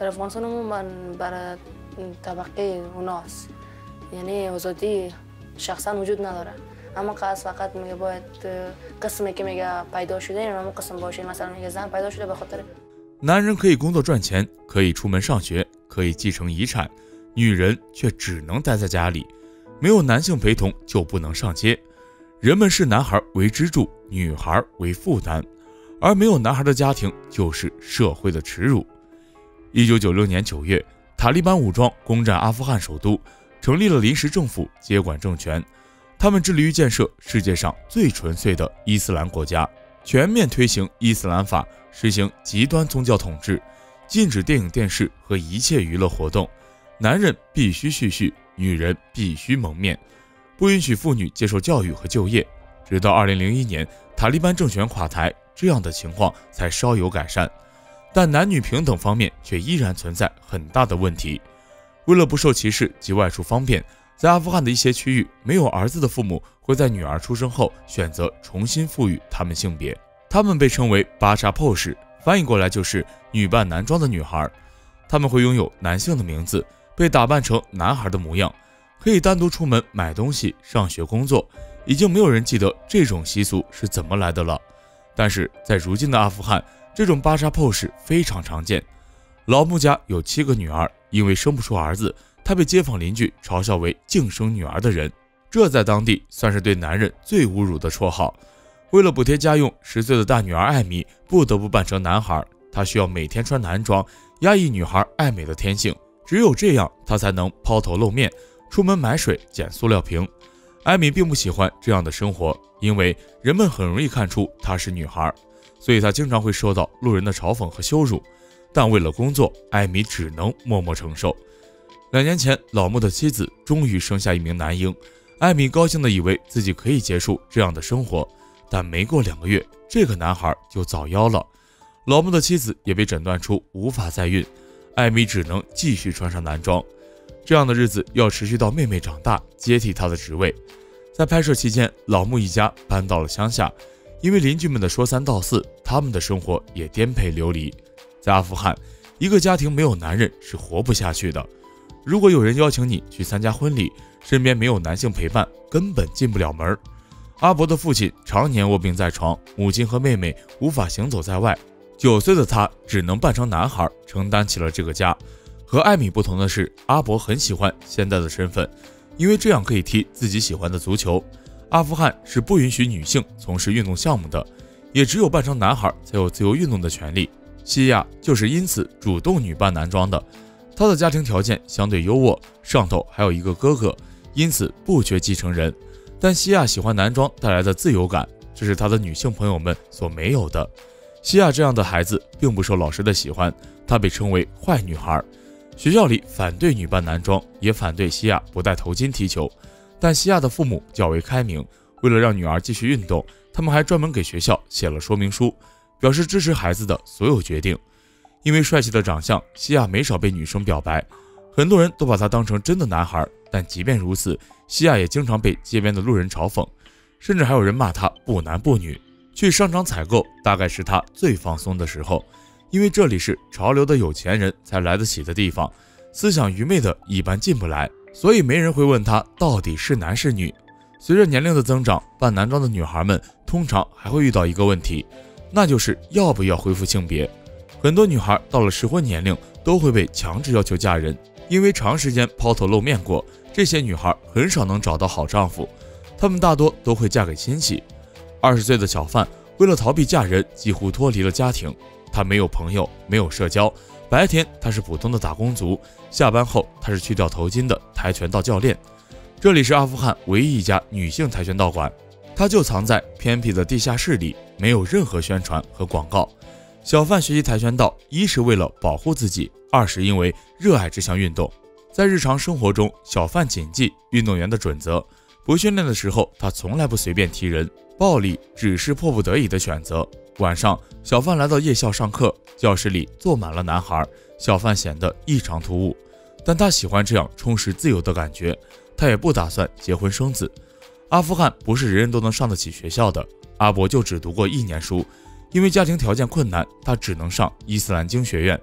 در افغانستان من برای طبقه اوناس یعنی آزادی شخصا وجود نداره اما قصد فقط میگه باید قسمی که میگه پیدا شده این همون قسم باشه مثلا میگه زن پیدا شده به خاطر 男人可以工作赚钱，可以出门上学，可以继承遗产，女人却只能待在家里，没有男性陪同就不能上街。人们视男孩为支柱，女孩为负担，而没有男孩的家庭就是社会的耻辱。 一九九六年九月，塔利班武装攻占阿富汗首都，成立了临时政府接管政权。他们致力于建设世界上最纯粹的伊斯兰国家，全面推行伊斯兰法，实行极端宗教统治，禁止电影、电视和一切娱乐活动，男人必须蓄蓄，女人必须蒙面。不允许妇女接受教育和就业，直到二零零一年塔利班政权垮台，这样的情况才稍有改善。但男女平等方面却依然存在很大的问题。为了不受歧视及外出方便，在阿富汗的一些区域，没有儿子的父母会在女儿出生后选择重新赋予他们性别，他们被称为巴扎 pos，翻译过来就是女扮男装的女孩。他们会拥有男性的名字，被打扮成男孩的模样。可以单独出门买东西、上学、工作，已经没有人记得这种习俗是怎么来的了。但是在如今的阿富汗，这种巴扎 pose 非常常见。老穆家有七个女儿，因为生不出儿子，他被街坊邻居嘲笑为“净生女儿的人”，这在当地算是对男人最侮辱的绰号。为了补贴家用，十岁的大女儿艾米不得不扮成男孩，她需要每天穿男装，压抑女孩爱美的天性。只有这样，她才能抛头露面。出门买水捡塑料瓶，艾米并不喜欢这样的生活，因为人们很容易看出她是女孩，所以他经常会受到路人的嘲讽和羞辱。但为了工作，艾米只能默默承受。两年前，老穆的妻子终于生下一名男婴，艾米高兴地以为自己可以结束这样的生活，但没过两个月，这个男孩就早夭了。老穆的妻子也被诊断出无法再孕，艾米只能继续穿上男装。这样的日子要持续到妹妹长大接替她的职位。在拍摄期间，老穆一家搬到了乡下，因为邻居们的说三道四，他们的生活也颠沛流离。在阿富汗，一个家庭没有男人是活不下去的。如果有人邀请你去参加婚礼，身边没有男性陪伴，根本进不了门。阿伯的父亲常年卧病在床，母亲和妹妹无法行走在外，九岁的他只能扮成男孩，承担起了这个家。和艾米不同的是，阿伯很喜欢现在的身份，因为这样可以踢自己喜欢的足球。阿富汗是不允许女性从事运动项目的，也只有扮成男孩才有自由运动的权利。西亚就是因此主动女扮男装的。他的家庭条件相对优渥，上头还有一个哥哥，因此不缺继承人。但西亚喜欢男装带来的自由感，这是他的女性朋友们所没有的。西亚这样的孩子并不受老师的喜欢，她被称为坏女孩。学校里反对女扮男装，也反对西亚不戴头巾踢球，但西亚的父母较为开明，为了让女儿继续运动，他们还专门给学校写了说明书，表示支持孩子的所有决定。因为帅气的长相，西亚没少被女生表白，很多人都把他当成真的男孩。但即便如此，西亚也经常被街边的路人嘲讽，甚至还有人骂他不男不女。去商场采购，大概是他最放松的时候。因为这里是潮流的有钱人才来得起的地方，思想愚昧的一般进不来，所以没人会问他到底是男是女。随着年龄的增长，扮男装的女孩们通常还会遇到一个问题，那就是要不要恢复性别。很多女孩到了适婚年龄都会被强制要求嫁人，因为长时间抛头露面过，这些女孩很少能找到好丈夫，她们大多都会嫁给亲戚。二十岁的小范为了逃避嫁人，几乎脱离了家庭。她没有朋友，没有社交。白天他是普通的打工族，下班后他是去掉头巾的跆拳道教练。这里是阿富汗唯一一家女性跆拳道馆，它就藏在偏僻的地下室里，没有任何宣传和广告。小范学习跆拳道，一是为了保护自己，二是因为热爱这项运动。在日常生活中，小范谨记运动员的准则，不训练的时候，他从来不随便踢人，暴力只是迫不得已的选择。晚上，小范来到夜校上课，教室里坐满了男孩，小范显得异常突兀。但他喜欢这样充实自由的感觉，他也不打算结婚生子。阿富汗不是人人都能上得起学校的，阿伯就只读过一年书，因为家庭条件困难，他只能上伊斯兰经学院。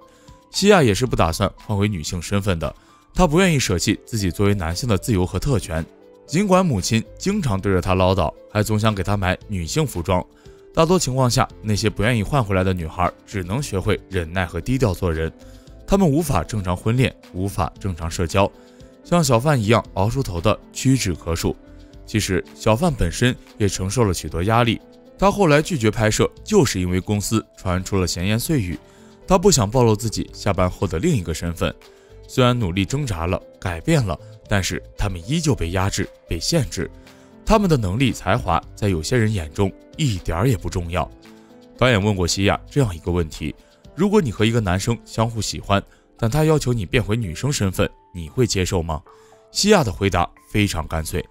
西亚也是不打算换回女性身份的，他不愿意舍弃自己作为男性的自由和特权。尽管母亲经常对着他唠叨，还总想给他买女性服装，大多情况下，那些不愿意换回来的女孩只能学会忍耐和低调做人。她们无法正常婚恋，无法正常社交，像小贩一样熬出头的屈指可数。其实，小贩本身也承受了许多压力。他后来拒绝拍摄，就是因为公司传出了闲言碎语。他不想暴露自己下班后的另一个身份。虽然努力挣扎了，改变了，但是他们依旧被压制、被限制。他们的能力才华在有些人眼中一点儿也不重要。导演问过西亚这样一个问题：如果你和一个男生相互喜欢，但他要求你变回女生身份，你会接受吗？西亚的回答非常干脆。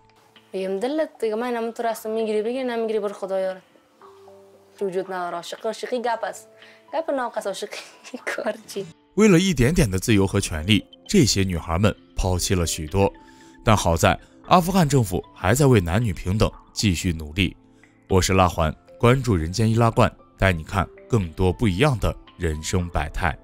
为了一点点的自由和权利，这些女孩们抛弃了许多。但好在阿富汗政府还在为男女平等继续努力。我是拉环，关注人间易拉罐，带你看更多不一样的人生百态。